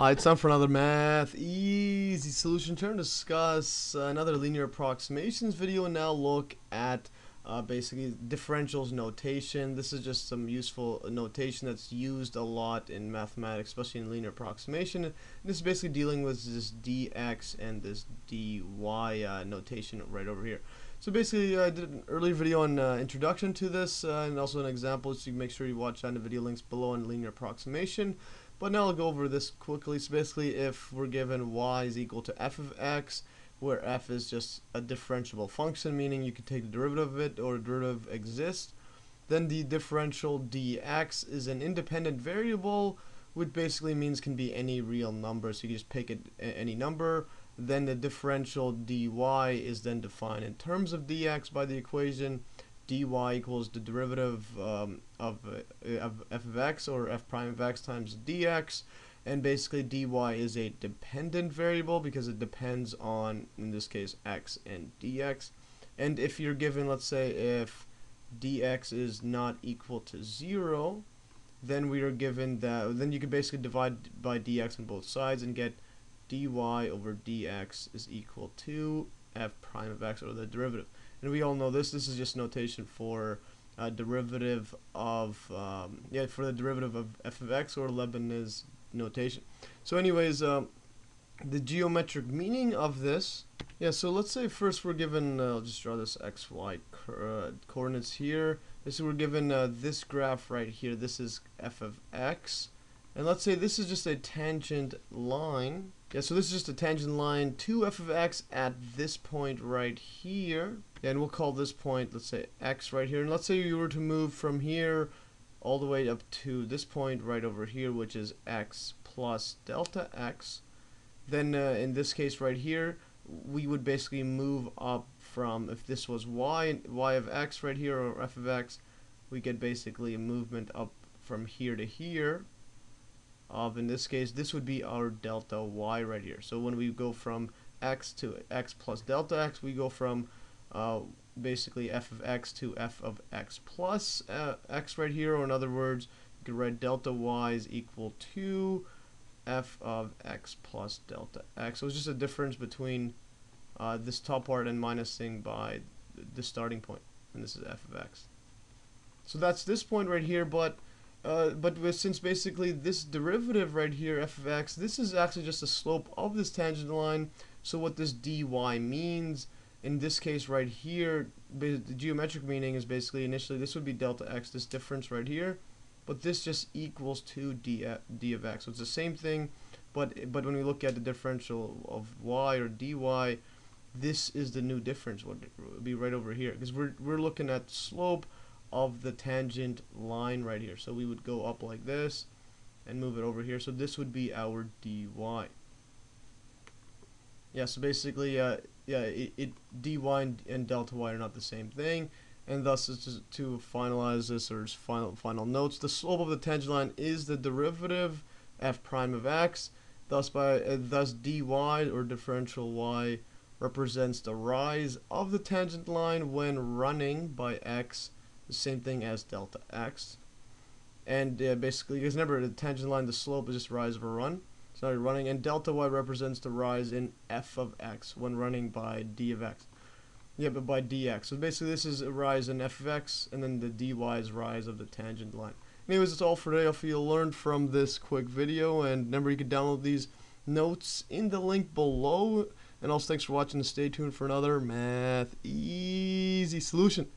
It's time for another math easy solution. Turn to discuss uh, another linear approximations video and now look at uh, basically differentials notation. This is just some useful notation that's used a lot in mathematics, especially in linear approximation. And this is basically dealing with this dx and this dy uh, notation right over here. So basically, I did an earlier video on uh, introduction to this uh, and also an example, so you make sure you watch that in the video links below on linear approximation. But now I'll go over this quickly. So basically, if we're given y is equal to f of x, where f is just a differentiable function, meaning you can take the derivative of it or derivative exists, then the differential dx is an independent variable, which basically means can be any real number. So you can just pick it, any number. Then the differential dy is then defined in terms of dx by the equation dy equals the derivative um, of, uh, of f of x or f prime of x times dx. And basically dy is a dependent variable because it depends on in this case x and dx. And if you're given let's say if dx is not equal to 0 then we are given that then you can basically divide by dx on both sides and get dy over dx is equal to f prime of x or the derivative and we all know this. This is just notation for a derivative of um, yeah for the derivative of f of x or Leibniz notation. So anyways, um, the geometric meaning of this. Yeah, so let's say first we're given, uh, I'll just draw this x, y uh, coordinates here. This we're given uh, this graph right here. This is f of x. And let's say this is just a tangent line. Yeah, so this is just a tangent line to f of x at this point right here. And we'll call this point, let's say x right here. And let's say you were to move from here all the way up to this point right over here, which is x plus delta x. Then uh, in this case right here, we would basically move up from, if this was y, y of x right here, or f of x, we get basically a movement up from here to here of, in this case, this would be our delta y right here. So when we go from x to x plus delta x, we go from uh, basically f of x to f of x plus uh, x right here, or in other words, you could write delta y is equal to f of x plus delta x. So it's just a difference between uh, this top part and minusing by the starting point, and this is f of x. So that's this point right here, but uh, but since basically this derivative right here, f of x, this is actually just the slope of this tangent line. So what this dy means, in this case right here, the geometric meaning is basically initially this would be delta x, this difference right here, but this just equals to d, d of x. So it's the same thing, but but when we look at the differential of y or dy, this is the new difference. Would be right over here because we're we're looking at slope of the tangent line right here. So we would go up like this and move it over here. So this would be our dy. Yeah, so basically, uh, yeah, it, it dy and, and, delta y are not the same thing, and thus to finalize this or final final notes, the slope of the tangent line is the derivative f prime of x. Thus, by uh, thus dy or differential y represents the rise of the tangent line when running by x same thing as delta x. And uh, basically, because remember, the tangent line, the slope is just rise over run. So now you're running, and delta y represents the rise in f of x when running by d of x. Yeah, but by dx. So basically, this is a rise in f of x, and then the dy is rise of the tangent line. Anyways, that's all for today. Hopefully you learned from this quick video, and remember, you can download these notes in the link below. And also, thanks for watching, stay tuned for another Math Easy Solution.